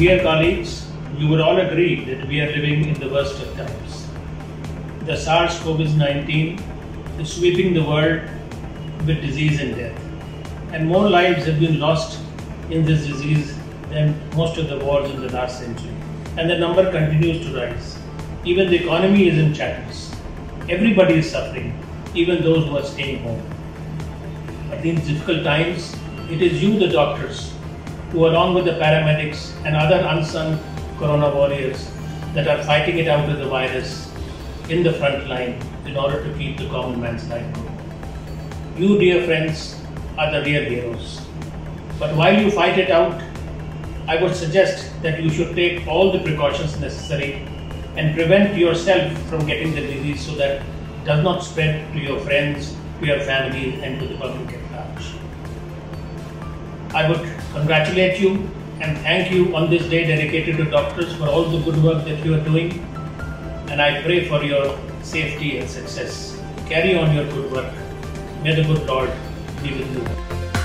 Dear colleagues, you would all agree that we are living in the worst of times. The SARS CoV 19 is sweeping the world with disease and death. And more lives have been lost in this disease than most of the wars in the last century. And the number continues to rise. Even the economy is in chatters. Everybody is suffering, even those who are staying home. At these difficult times, it is you, the doctors, who, along with the paramedics and other unsung corona warriors, that are fighting it out with the virus in the front line in order to keep the common man's life going. You, dear friends, are the real heroes. But while you fight it out, I would suggest that you should take all the precautions necessary and prevent yourself from getting the disease so that it does not spread to your friends, to your family, and to the public at large. I would congratulate you and thank you on this day dedicated to doctors for all the good work that you are doing. And I pray for your safety and success. Carry on your good work. May the good Lord be with you.